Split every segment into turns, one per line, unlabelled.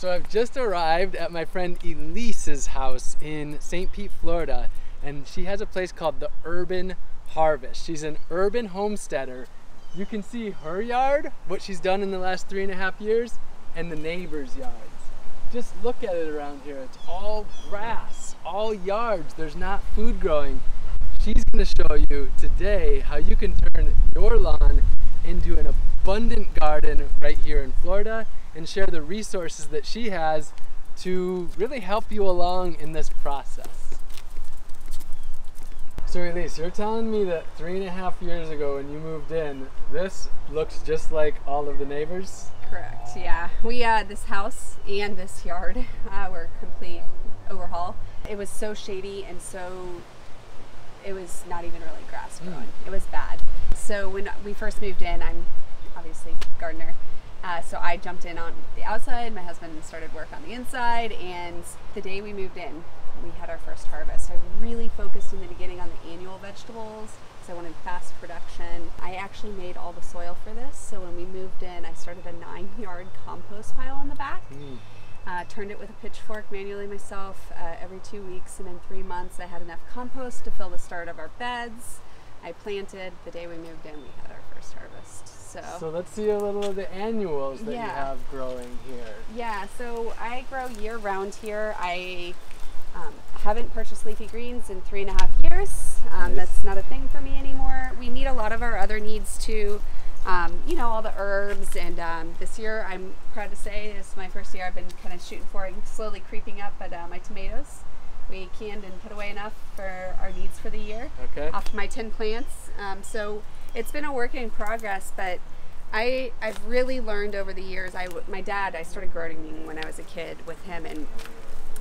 So I've just arrived at my friend Elise's house in St. Pete, Florida, and she has a place called the Urban Harvest. She's an urban homesteader. You can see her yard, what she's done in the last three and a half years, and the neighbors' yards. Just look at it around here. It's all grass, all yards. There's not food growing. She's going to show you today how you can turn your lawn into an abundant garden right here in Florida and share the resources that she has to really help you along in this process. So Elise, you're telling me that three and a half years ago when you moved in, this looks just like all of the neighbors?
Correct, yeah. We, uh, this house and this yard uh, were complete overhaul. It was so shady and so, it was not even really grass growing. Mm. It was bad. So when we first moved in, I'm obviously gardener, uh, so I jumped in on the outside. My husband started work on the inside, and the day we moved in, we had our first harvest. I really focused in the beginning on the annual vegetables because I wanted fast production. I actually made all the soil for this. So when we moved in, I started a nine-yard compost pile on the back. Mm. Uh, turned it with a pitchfork manually myself uh, every two weeks, and in three months, I had enough compost to fill the start of our beds. I planted. The day we moved in, we had our first harvest. So,
so let's see a little of the annuals that yeah. you have growing here.
Yeah, so I grow year round here. I um, haven't purchased leafy greens in three and a half years. Um, nice. That's not a thing for me anymore. We meet a lot of our other needs too. Um, you know, all the herbs. And um, this year, I'm proud to say, this is my first year I've been kind of shooting for and slowly creeping up but uh, my tomatoes. We canned and put away enough for our needs for the year.
Okay.
Off my 10 plants. Um, so it's been a work in progress, but I I've really learned over the years. I my dad I started gardening when I was a kid with him, and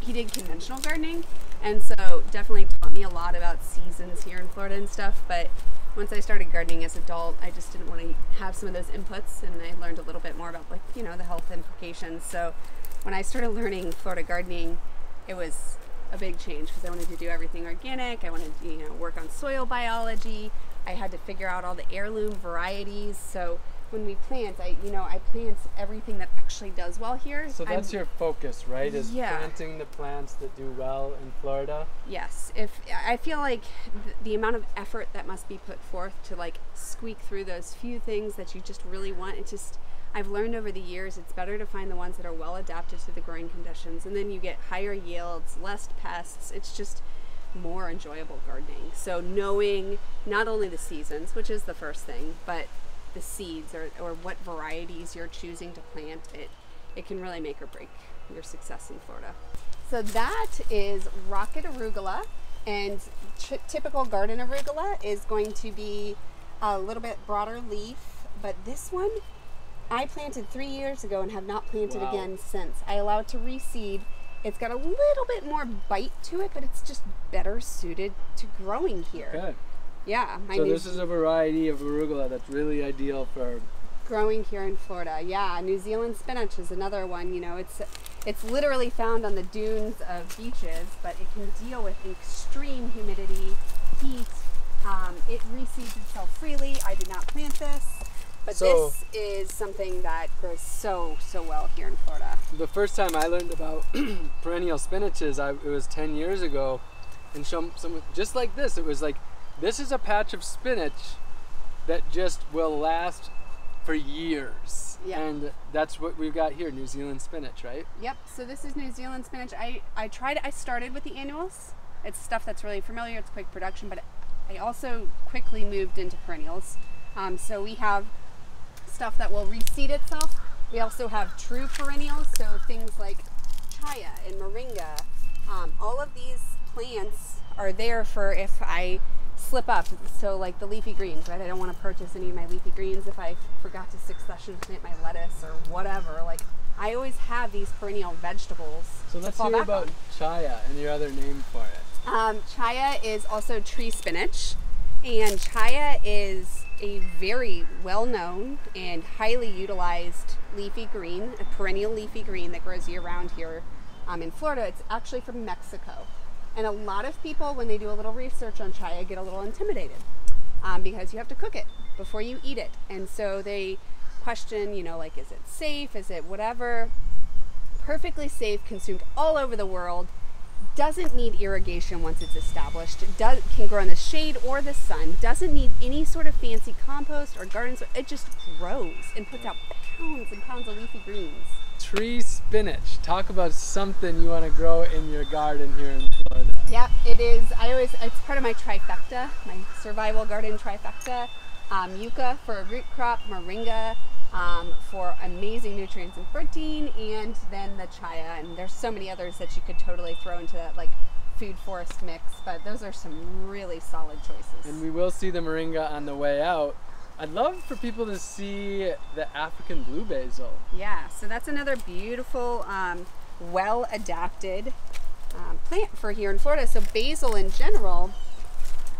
he did conventional gardening, and so definitely taught me a lot about seasons here in Florida and stuff. But once I started gardening as an adult, I just didn't want to have some of those inputs, and I learned a little bit more about like you know the health implications. So when I started learning Florida gardening, it was a big change because I wanted to do everything organic. I wanted to you know work on soil biology. I had to figure out all the heirloom varieties. So when we plant, I you know I plant everything that actually does well here.
So that's I'm, your focus, right? Is yeah. planting the plants that do well in Florida.
Yes. If I feel like th- the amount of effort that must be put forth to like squeak through those few things that you just really want, it just I've learned over the years it's better to find the ones that are well adapted to the growing conditions, and then you get higher yields, less pests. It's just more enjoyable gardening. So knowing not only the seasons, which is the first thing, but the seeds or, or what varieties you're choosing to plant, it, it can really make or break your success in Florida. So that is rocket arugula and typical garden arugula is going to be a little bit broader leaf, but this one I planted three years ago and have not planted wow. again since. I allow it to reseed. It's got a little bit more bite to it, but it's just better suited to growing here.
Okay.
Yeah.
so this is a variety of arugula that's really ideal for
growing here in Florida. Yeah, New Zealand spinach is another one. You know, it's it's literally found on the dunes of beaches, but it can deal with extreme humidity, heat. Um, it reseeds itself freely. I did not plant this, but so, this is something that grows so so well here in Florida.
The first time I learned about perennial spinaches, I, it was ten years ago, and some, some just like this. It was like this is a patch of spinach that just will last for years. Yeah. And that's what we've got here, New Zealand spinach, right?
Yep. So this is New Zealand spinach. I, I tried, I started with the annuals. It's stuff that's really familiar, it's quick production, but I also quickly moved into perennials. Um, so we have stuff that will reseed itself. We also have true perennials, so things like chaya and moringa. Um, all of these plants are there for if I slip up. So like the leafy greens, right? I don't want to purchase any of my leafy greens if I forgot to succession plant my lettuce or whatever. Like I always have these perennial vegetables.
So let's hear about on. chaya and your other name for it.
Um, chaya is also tree spinach, and chaya is a very well-known and highly utilized leafy green, a perennial leafy green that grows year-round here um, in Florida. It's actually from Mexico. And a lot of people, when they do a little research on chaya, get a little intimidated um, because you have to cook it before you eat it. And so they question, you know, like, is it safe? Is it whatever? perfectly safe, consumed all over the world, doesn't need irrigation once it's established, does, can grow in the shade or the sun, doesn't need any sort of fancy compost or gardens. It just grows and puts out pounds and pounds of leafy greens.
Tree spinach. Talk about something you want to grow in your garden here in
Yep, it is. I always, it's part of my trifecta, my survival garden trifecta. Um, yucca for a root crop, moringa um, for amazing nutrients and protein, and then the chaya. And there's so many others that you could totally throw into that like food forest mix, but those are some really solid choices.
And we will see the moringa on the way out. I'd love for people to see the African blue basil.
Yeah, so that's another beautiful, um, well adapted um, plant for here in Florida. So basil in general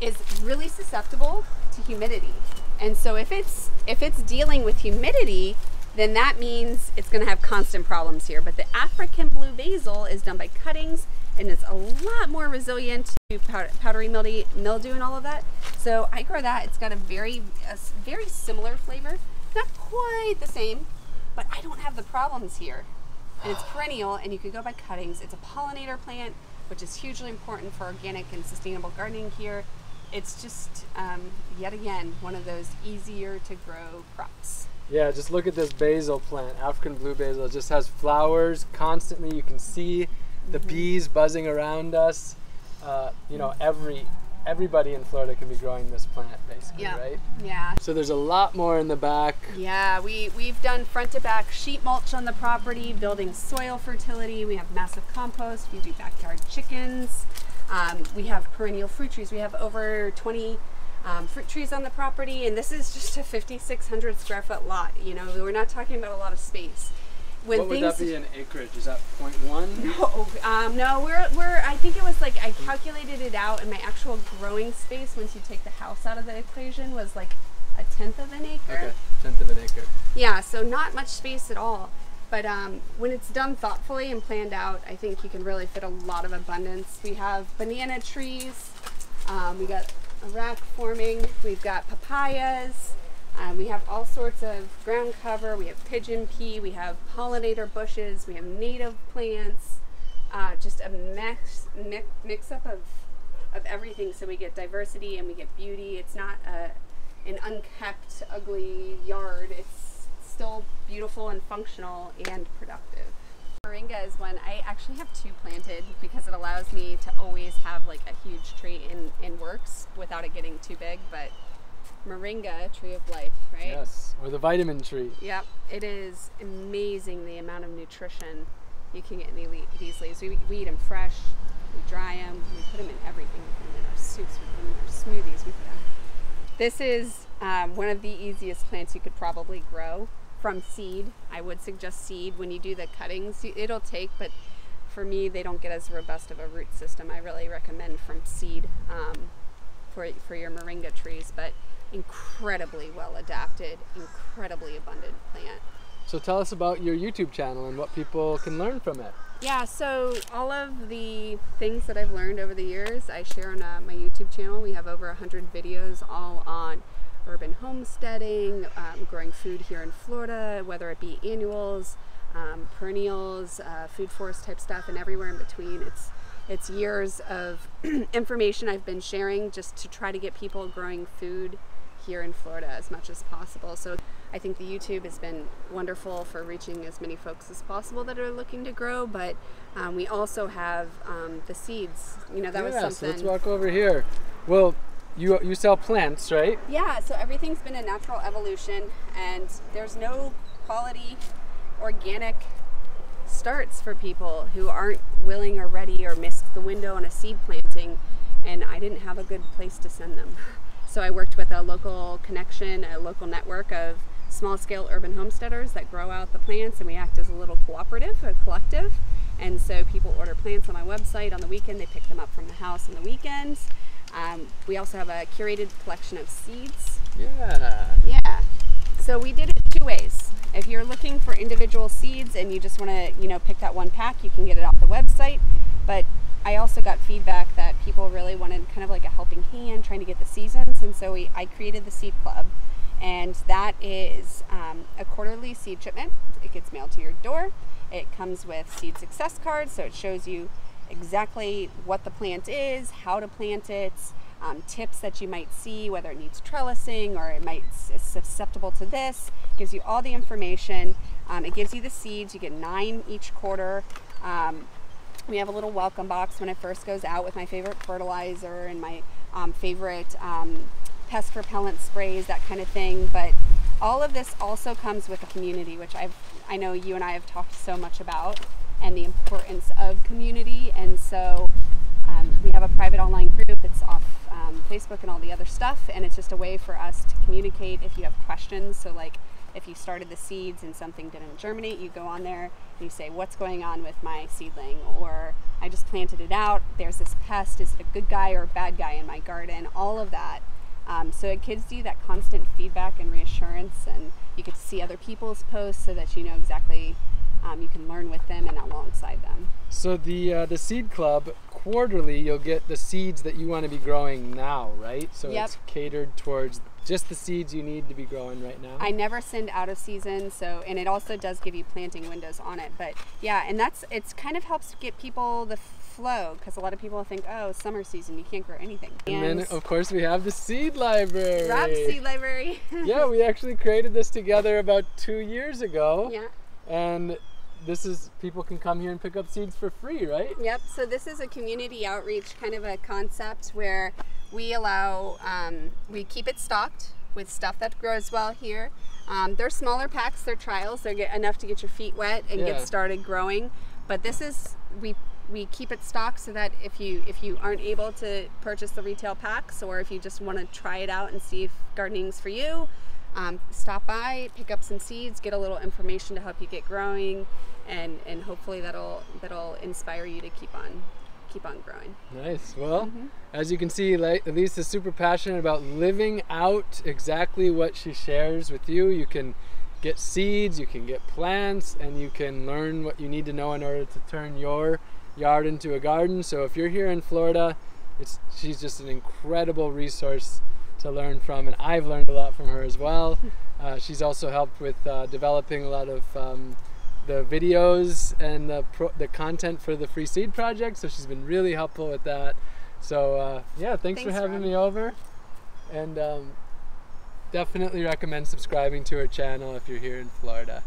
is really susceptible to humidity. And so if it's if it's dealing with humidity, then that means it's going to have constant problems here. But the African blue basil is done by cuttings and it's a lot more resilient to powdery mildew, mildew and all of that. So I grow that. It's got a very a very similar flavor, not quite the same, but I don't have the problems here. And it's perennial, and you can go by cuttings. It's a pollinator plant, which is hugely important for organic and sustainable gardening here it's just um, yet again one of those easier to grow crops.
Yeah, just look at this basil plant, African blue basil. It just has flowers constantly. You can see the mm-hmm. bees buzzing around us. Uh, you know, every everybody in Florida can be growing this plant, basically,
yeah.
right?
Yeah.
So there's a lot more in the back.
Yeah, we we've done front to back sheet mulch on the property, building soil fertility. We have massive compost. We do backyard chickens. Um, we have perennial fruit trees. We have over 20 um, fruit trees on the property, and this is just a 5,600 square foot lot. You know, we're not talking about a lot of space.
When what would that be in acreage? Is that 0.1?
No, um, no, we're, we're, I think it was like, I calculated it out, and my actual growing space, once you take the house out of the equation, was like a tenth of an acre.
Okay, tenth of an acre.
Yeah, so not much space at all. But um, when it's done thoughtfully and planned out, I think you can really fit a lot of abundance. We have banana trees, um, we got a rack forming, we've got papayas, um, we have all sorts of ground cover, we have pigeon pea, we have pollinator bushes, we have native plants, uh, just a mix, mix, mix up of, of everything so we get diversity and we get beauty. It's not a, an unkept, ugly yard. It's still beautiful and functional and productive. Moringa is one I actually have two planted because it allows me to always have like a huge tree in, in works without it getting too big. But Moringa, tree of life, right?
Yes, or the vitamin tree.
Yep, it is amazing the amount of nutrition you can get in these leaves. We, we eat them fresh, we dry them, we put them in everything. We put them in our soups, we put them in our smoothies. We put them. This is um, one of the easiest plants you could probably grow from seed. I would suggest seed when you do the cuttings. It'll take, but for me, they don't get as robust of a root system. I really recommend from seed um, for, for your moringa trees, but incredibly well adapted, incredibly abundant plant.
So tell us about your YouTube channel and what people can learn from it.
Yeah, so all of the things that I've learned over the years, I share on uh, my YouTube channel. We have over 100 videos all on urban homesteading, um, growing food here in Florida, whether it be annuals, um, perennials, uh, food forest type stuff, and everywhere in between. It's it's years of information I've been sharing just to try to get people growing food here in Florida as much as possible. So I think the YouTube has been wonderful for reaching as many folks as possible that are looking to grow, but um, we also have um, the seeds. You know, that
yeah,
was something.
So let's walk over here. Well, you you sell plants, right?
Yeah, so everything's been a natural evolution and there's no quality organic starts for people who aren't willing or ready or missed the window on a seed planting and I didn't have a good place to send them. So I worked with a local connection, a local network of small scale urban homesteaders that grow out the plants and we act as a little cooperative, a collective. And so people order plants on my website on the weekend, they pick them up from the house on the weekends um, we also have a curated collection of seeds.
Yeah.
Yeah. So we did it two ways. If you're looking for individual seeds and you just want to, you know, pick that one pack, you can get it off the website. But I also got feedback that people really wanted kind of like a helping hand trying to get the seasons. And so we, I created the Seed Club. And that is um, a quarterly seed shipment. It gets mailed to your door It comes with seed success cards, so it shows you exactly what the plant is, how to plant it, um, tips that you might see, whether it needs trellising or it might is susceptible to this. gives you all the information. Um, it gives you the seeds. You get nine each quarter. Um, we have a little welcome box when it first goes out with my favorite fertilizer and my um, favorite um, pest repellent sprays, that kind of thing. But all of this also comes with a community, which I've I know you and I have talked so much about, and the importance of community. And so um, we have a private online group. It's off um, Facebook and all the other stuff, and it's just a way for us to communicate if you have questions. So like if you started the seeds and something didn't germinate, you go on there and you say, What's going on with my seedling? Or I just planted it out. There's this pest. Is it a good guy or a bad guy in my garden? All of that. Um, so it gives you that constant feedback and reassurance, and you get to see other people's posts so that you know exactly um, you can learn with them and alongside them.
So the uh, the seed club quarterly, you'll get the seeds that you want to be growing now, right? So
Yep.
it's catered towards just the seeds you need to be growing right now.
I never send out of season, so and it also does give you planting windows on it. But yeah, and that's it's kind of helps get people the flow because a lot of people think, oh, summer season you can't grow anything.
and then of course we have the seed library.
Rob Seed Library.
yeah, we actually created this together about two years ago.
yeah.
And this is people can come here and pick up seeds for free, right?
Yep. So this is a community outreach kind of a concept where we allow um, we keep it stocked with stuff that grows well here. Um, they're smaller packs. They're trials. They get enough to get your feet wet and
Yeah.
get started growing. But this is we we keep it stocked so that if you if you aren't able to purchase the retail packs or if you just want to try it out and see if gardening's for you, um, stop by, pick up some seeds, get a little information to help you get growing, and and hopefully that'll that'll inspire you to keep on keep on growing.
Nice. Well,
Mm-hmm.
as you can see, Elise is super passionate about living out exactly what she shares with you. You can get seeds, you can get plants, and you can learn what you need to know in order to turn your yard into a garden. So if you're here in Florida, it's she's just an incredible resource to learn from, and I've learned a lot from her as well. Uh, she's also helped with uh, developing a lot of um, the videos and the pro- the content for the free seed project. So she's been really helpful with that. So uh, yeah, thanks, for having
Rob.
me over, and um, definitely recommend subscribing to her channel if you're here in Florida.